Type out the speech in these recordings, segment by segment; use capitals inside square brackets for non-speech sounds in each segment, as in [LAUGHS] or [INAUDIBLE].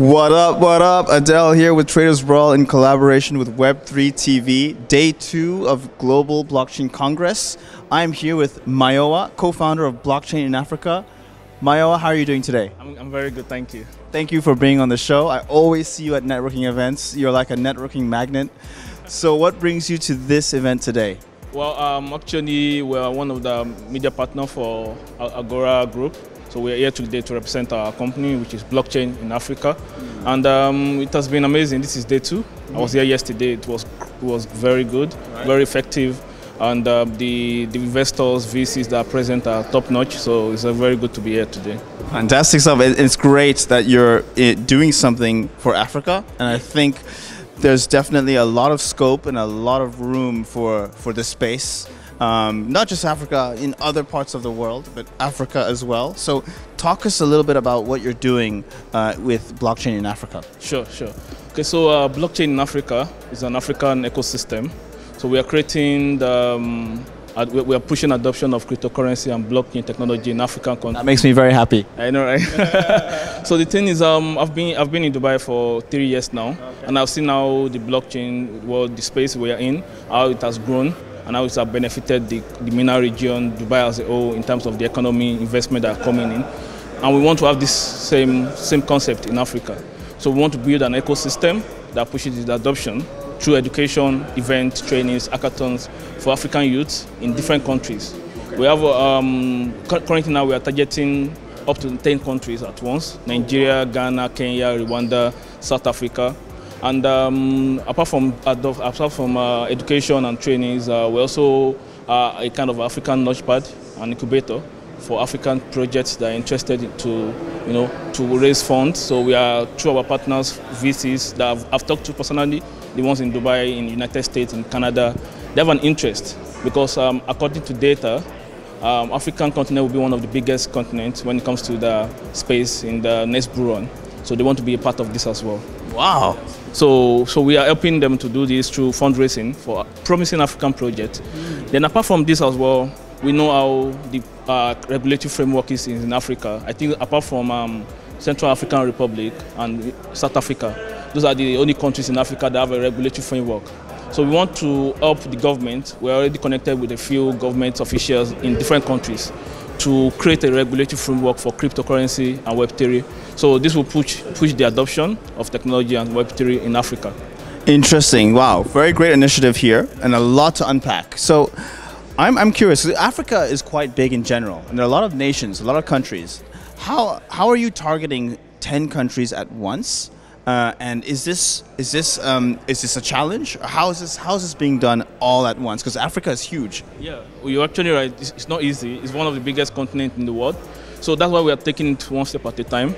What up, what up? Adel here with Traders Brawl in collaboration with Web3 TV, day two of Global Blockchain Congress. I'm here with Mayowa, co founder of Blockchain in Africa. Mayowa, how are you doing today? I'm, I'm very good, thank you. Thank you for being on the show. I always see you at networking events. You're like a networking magnet. So, what brings you to this event today? Well, um, actually, we're one of the media partners for Agora Group. So we're here today to represent our company, which is blockchain in Africa, and um, it has been amazing. This is day 2 mm. I was here yesterday. It was it was very good, right. very effective, and uh, the the investors, VCs that are present are top notch. So it's very good to be here today. Fantastic stuff. It's great that you're eh, doing something for Africa, and I think there's definitely a lot of scope and a lot of room for for the space um, not just Africa, in other parts of the world, but Africa as well. So, talk us a little bit about what you're doing uh, with blockchain in Africa. Sure, sure. Okay, so uh, blockchain in Africa is an African ecosystem. So we are creating the, um, we are pushing adoption of cryptocurrency and blockchain technology in African countries. That makes me very happy. I know, right? [LAUGHS] so the thing is, um, I've been I've been in Dubai for three years now, okay. and I've seen how the blockchain world, the space we are in, how it has grown and how it has benefited the, the MENA region, Dubai as a whole, in terms of the economy, investment that are coming in. And we want to have this same, same concept in Africa. So we want to build an ecosystem that pushes the adoption through education, events, trainings, hackathons for African youths in different countries. We have, um, currently now we are targeting up to 10 countries at once, Nigeria, Ghana, Kenya, Rwanda, South Africa, and um, apart from apart from uh, education and trainings, uh, we also are a kind of African launchpad and incubator for African projects that are interested to, you know, to raise funds. So we are through our partners, VCs that I've, I've talked to personally, the ones in Dubai, in the United States, in Canada, they have an interest because um, according to data, um, African continent will be one of the biggest continents when it comes to the space in the next bull run. So they want to be a part of this as well. Wow. So, so we are helping them to do this through fundraising for promising African Project. Mm. Then apart from this as well, we know how the uh, regulatory framework is in Africa. I think apart from um, Central African Republic and South Africa, those are the only countries in Africa that have a regulatory framework. So we want to help the government. We're already connected with a few government officials in different countries to create a regulatory framework for cryptocurrency and Web3. So this will push, push the adoption of technology and Web3 in Africa. Interesting. Wow. Very great initiative here and a lot to unpack. So I'm, I'm curious. Africa is quite big in general, and there are a lot of nations, a lot of countries. How, how are you targeting 10 countries at once? Uh, and is this is this um, is this a challenge? How is this how is this being done all at once? Because Africa is huge. Yeah, well, you're actually right. It's, it's, not easy. It's one of the biggest continents in the world, so that's why we are taking it one step at a time.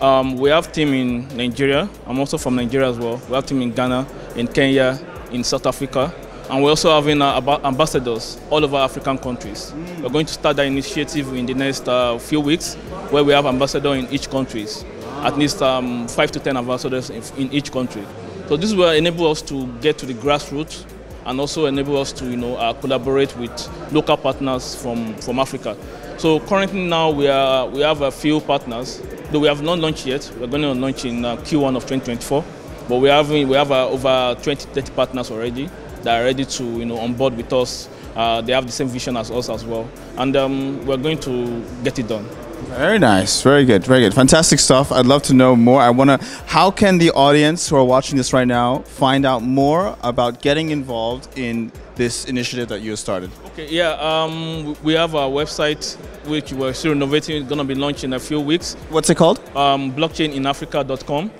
Um, we have team in Nigeria. I'm also from Nigeria as well. We have team in Ghana, in Kenya, in South Africa, and we're also having uh, ambassadors all over African countries. Mm. We're going to start that initiative in the next uh, few weeks, where we have ambassador in each countries at least um, five to ten ambassadors in, in, each country. So this will enable us to get to the grassroots and also enable us to you know, uh, collaborate with local partners from, from Africa. So currently now we, are, we have a few partners, though we have not launched yet. We're going to launch in uh, Q1 of 2024. But we have, we have uh, over 20, 30 partners already that are ready to you know, on board with us. Uh, they have the same vision as us as well. And um, we're going to get it done. Very nice. Very good. Very good. Fantastic stuff. I'd love to know more. I want to. How can the audience who are watching this right now find out more about getting involved in this initiative that you started? Okay. Yeah. Um, we have a website which we're still renovating. It's going to be launched in a few weeks. What's it called? Um, blockchaininafrica.com.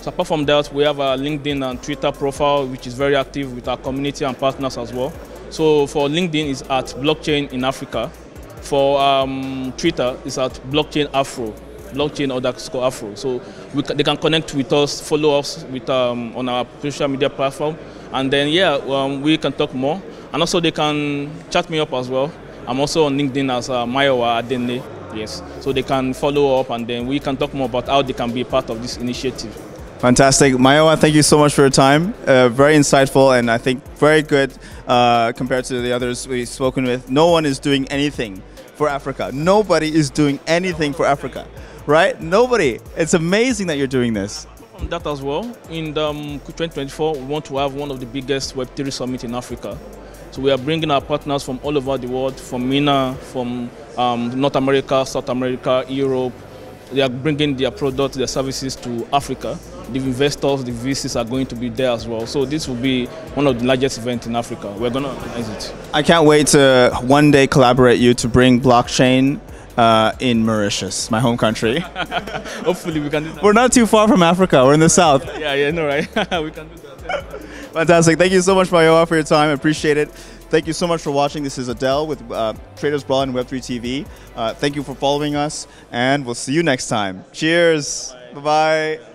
So apart from that, we have a LinkedIn and Twitter profile which is very active with our community and partners as well. So for LinkedIn, is at Blockchain in Africa. For um, Twitter, it's at blockchain afro, blockchain underscore afro. So they can connect with us, follow us with, um, on our social media platform, and then yeah, um, we can talk more. And also they can chat me up as well. I'm also on LinkedIn as uh, Mayowa Adene. Yes, so they can follow up, and then we can talk more about how they can be part of this initiative. Fantastic. Mayowa, thank you so much for your time. Uh, very insightful and I think very good uh, compared to the others we've spoken with. No one is doing anything for Africa. Nobody is doing anything for Africa, right? Nobody. It's amazing that you're doing this. from that as well, in um, 2024, we want to have one of the biggest Web3 summit in Africa. So we are bringing our partners from all over the world, from MENA, from um, North America, South America, Europe. They are bringing their products, their services to Africa. The investors, the VCs are going to be there as well. So this will be one of the largest events in Africa. We're going to organize it. I can't wait to one day collaborate you to bring blockchain uh, in Mauritius, my home country. [LAUGHS] Hopefully we can do that. We're not too far from Africa. We're in the south. [LAUGHS] Yeah, yeah, no, right? [LAUGHS] we can do that. Fantastic. Thank you so much, Mayowa, for your time. I appreciate it. Thank you so much for watching. This is Adel with uh, Traders Brawl and Web3 TV. Uh, thank you for following us, and we'll see you next time. Cheers. Bye bye.